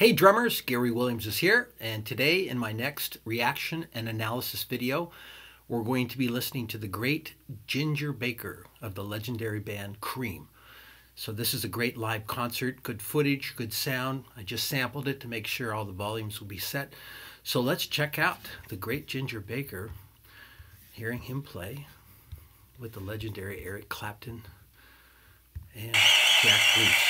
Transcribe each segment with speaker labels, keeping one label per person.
Speaker 1: Hey drummers, Garey Williams is here, and today in my next reaction and analysis video, we're going to be listening to the great Ginger Baker of the legendary band Cream. So this is a great live concert, good footage, good sound. I just sampled it to make sure all the volumes will be set. So let's check out the great Ginger Baker, hearing him play with the legendary Eric Clapton and Jack Bruce.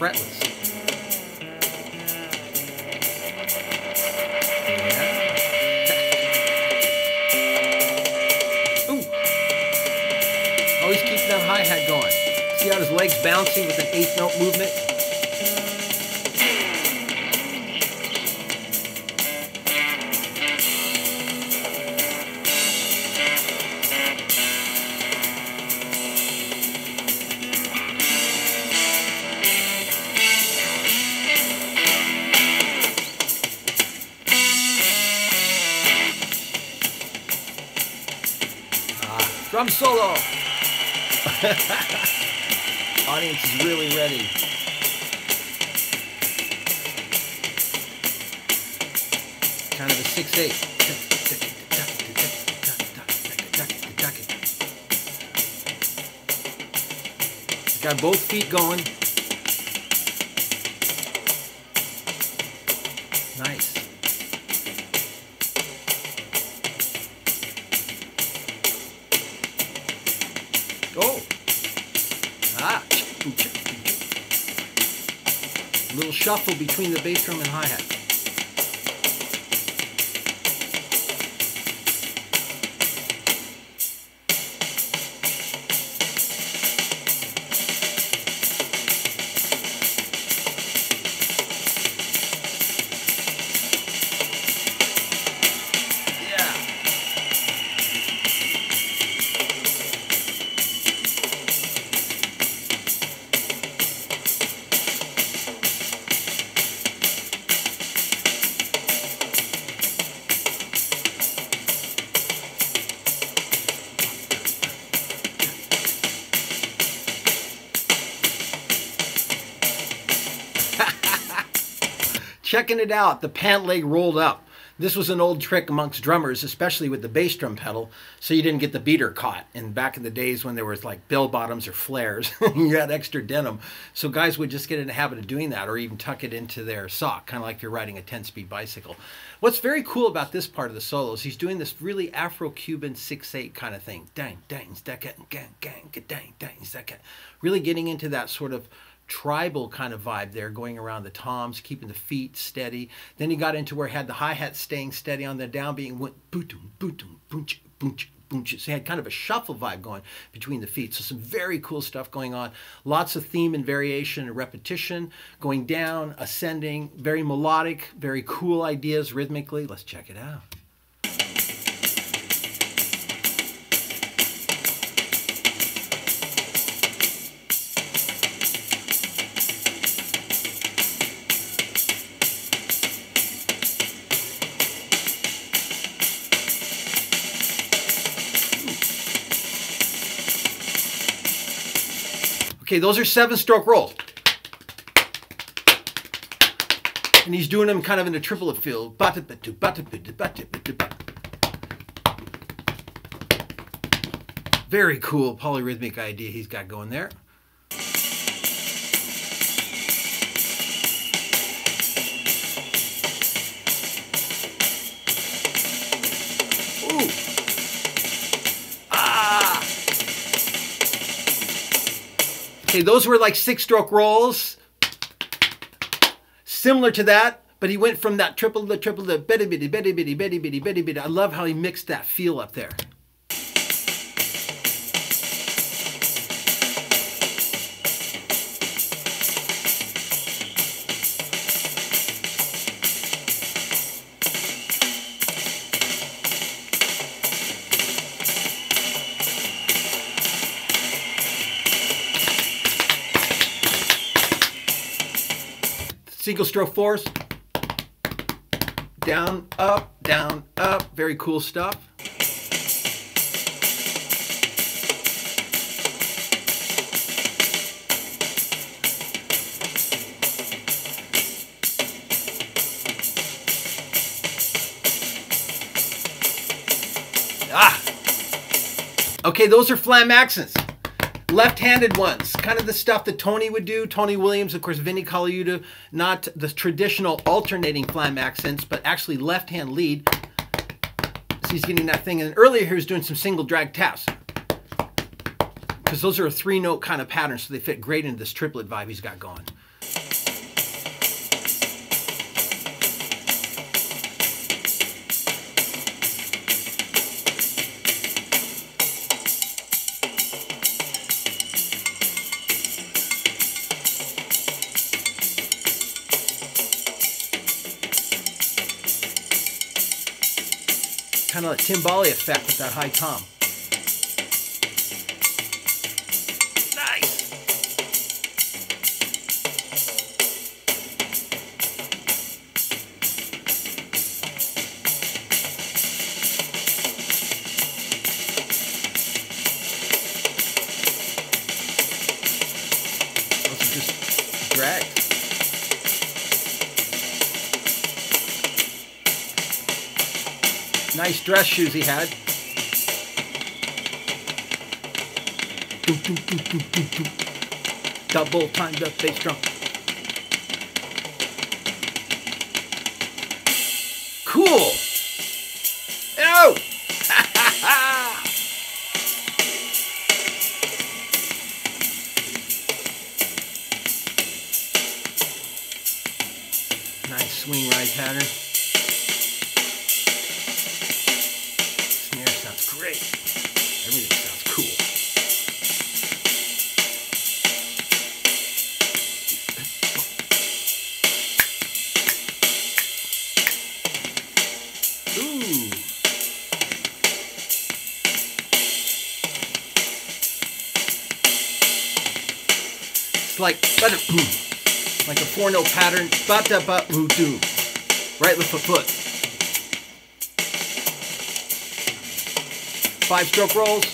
Speaker 1: Fretless. Yeah. Ooh. Always keeping that hi-hat going. See how his legs bouncing with an eighth note movement? Drum solo! Audience is really ready. Kind of a 6-8. He's got both feet going. Shuffle between the bass drum and hi-hat. Checking it out, the pant leg rolled up. This was an old trick amongst drummers, especially with the bass drum pedal, so you didn't get the beater caught. And back in the days when there was like bell bottoms or flares, you had extra denim. So guys would just get in the habit of doing that or even tuck it into their sock, kind of like you're riding a 10-speed bicycle. What's very cool about this part of the solo is he's doing this really Afro-Cuban 6-8 kind of thing. Dang, dang, gang, gang, gang, dang, dang, Really getting into that sort of tribal kind of vibe there, going around the toms, keeping the feet steady. Then he got into where he had the hi-hat staying steady on the downbeat and went bootum, bootum, boonch, boonch, boonch. So he had kind of a shuffle vibe going between the feet. So some very cool stuff going on. Lots of theme and variation and repetition, going down, ascending, very melodic, very cool ideas rhythmically. Let's check it out. Okay, those are seven stroke rolls. And he's doing them kind of in a triplet feel. Very cool polyrhythmic idea he's got going there. Okay, those were like six stroke rolls. Similar to that, but he went from that triple to triple to bitty bitty bitty bitty bitty bitty bitty. I love how he mixed that feel up there. Single stroke fours. Down, up, down, up. Very cool stuff. Ah! Okay, those are flam accents left-handed ones, kind of the stuff that Tony would do. Tony Williams, of course, Vinnie Colaiuta, not the traditional alternating flam accents, but actually left-hand lead. So he's getting that thing. And earlier he was doing some single drag taps. Because those are a three-note kind of pattern, so they fit great into this triplet vibe he's got going. Kind of a timbali effect with that high tom. Nice dress shoes he had. Double timed up bass drum. Cool. Great. Everything sounds cool. Ooh. It's like like a four pattern. Ba ba oo do. Right left foot foot. Five stroke rolls.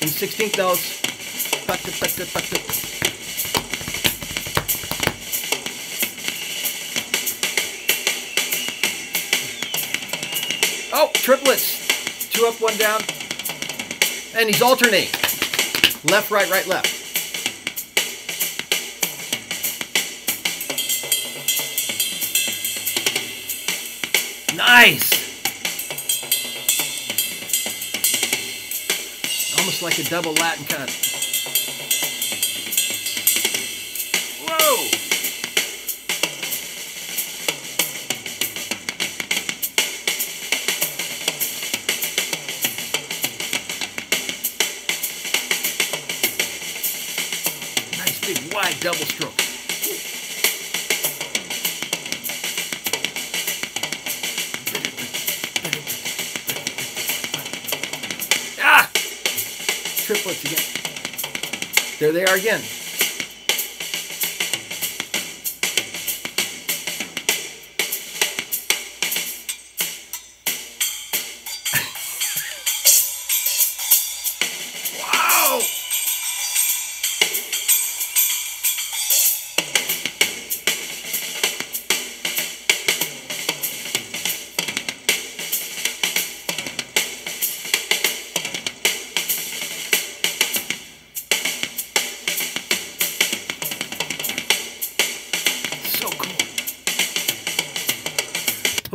Speaker 1: In 16th notes. Oh, triplets. Two up, one down. And he's alternating. Left, right, right, left. Nice. Almost like a double Latin cut. Whoa. Nice big wide double stroke. Triplets again. There they are again.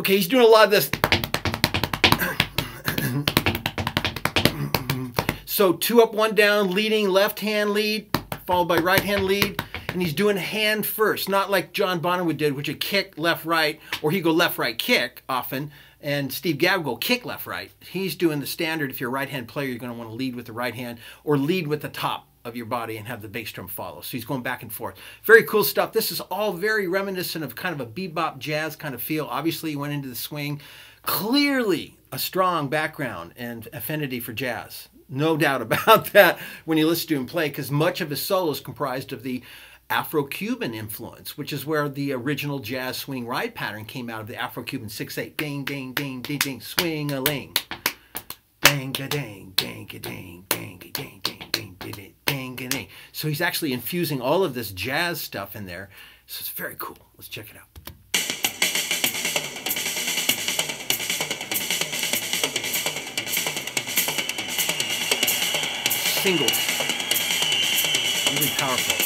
Speaker 1: Okay, he's doing a lot of this. So two up, one down, leading left hand lead, followed by right hand lead. And he's doing hand first, not like John Bonham did, which a kick left right, or he go left right kick often. And Steve Gadd go kick left right. He's doing the standard. If you're a right hand player, you're going to want to lead with the right hand or lead with the top of your body and have the bass drum follow. So he's going back and forth. Very cool stuff. This is all very reminiscent of kind of a bebop jazz kind of feel. Obviously, he went into the swing. Clearly a strong background and affinity for jazz. No doubt about that when you listen to him play, because much of his solo is comprised of the Afro-Cuban influence, which is where the original jazz swing ride pattern came out of the Afro-Cuban 6-8. Ding, ding, ding, ding, ding, swing-a-ling. Dang-a-ding, dang-a-ding, dang-a-ding, ding, ding, ding, ding, So he's actually infusing all of this jazz stuff in there. So it's very cool. Let's check it out. Singles. Really powerful.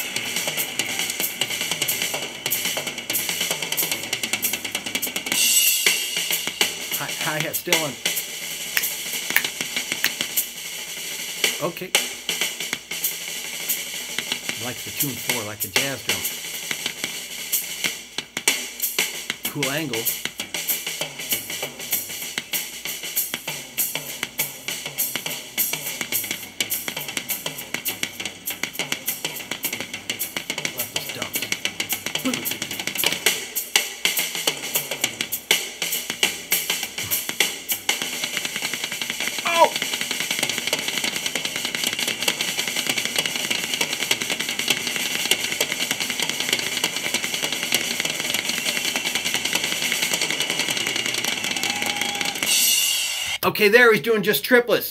Speaker 1: Hi-hat still on. Okay. Like the tune four, like a jazz drum. Cool angle. Okay, there he's doing just triplets.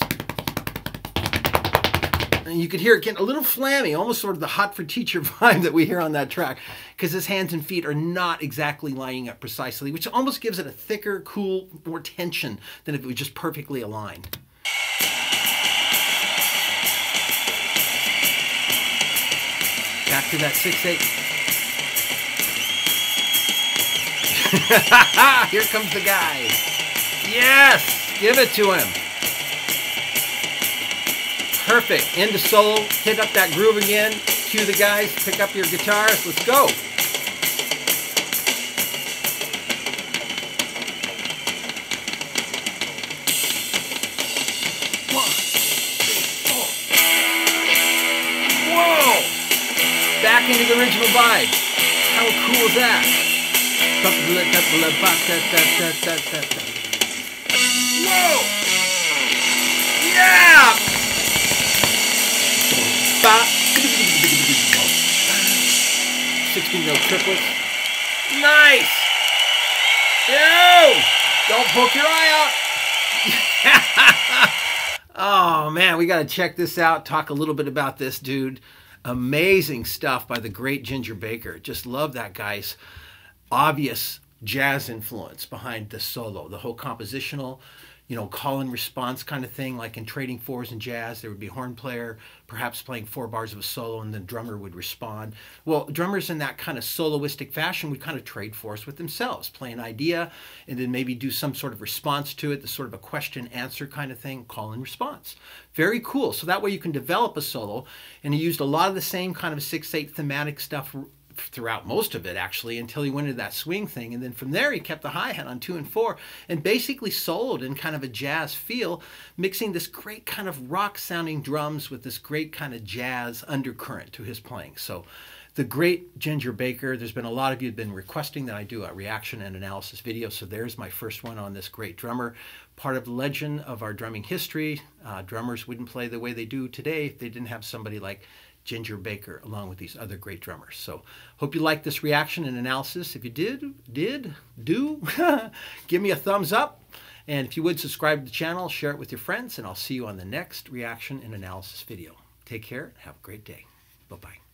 Speaker 1: And you could hear it getting a little flammy, almost sort of the hot for teacher vibe that we hear on that track, because his hands and feet are not exactly lining up precisely, which almost gives it a thicker, cool, more tension than if it was just perfectly aligned. Back to that 6-8. Here comes the guy. Yes! Give it to him. Perfect. Into solo. Hit up that groove again. Cue the guys. Pick up your guitars. Let's go. Back into the original vibe. How cool is that? Whoa! Yeah! Ba- 16 note triplets. Nice! Ew! Don't poke your eye out! oh man, we got to check this out. Talk a little bit about this dude. Amazing stuff by the great Ginger Baker. Just love that guy's obvious jazz influence behind the solo, the whole compositional, you know, call and response kind of thing. Like in Trading Fours and jazz, there would be horn player perhaps playing four bars of a solo and the drummer would respond. Well, drummers in that kind of soloistic fashion would kind of trade fours with themselves, play an idea and then maybe do some sort of response to it, the sort of a question answer kind of thing, call and response. Very cool. So that way you can develop a solo. And he used a lot of the same kind of 6 8 thematic stuff throughout most of it actually until he went into that swing thing and then from there he kept the hi-hat on two and four and basically soloed in kind of a jazz feel mixing this great kind of rock sounding drums with this great kind of jazz undercurrent to his playing so the great Ginger Baker. There's been a lot of you have been requesting that I do a reaction and analysis video, so there's my first one on this great drummer. Part of the legend of our drumming history. Uh, drummers wouldn't play the way they do today if they didn't have somebody like Ginger Baker along with these other great drummers. So hope you liked this reaction and analysis. If you did, did, do, give me a thumbs up. And if you would subscribe to the channel, share it with your friends, and I'll see you on the next reaction and analysis video. Take care and have a great day. Bye-bye.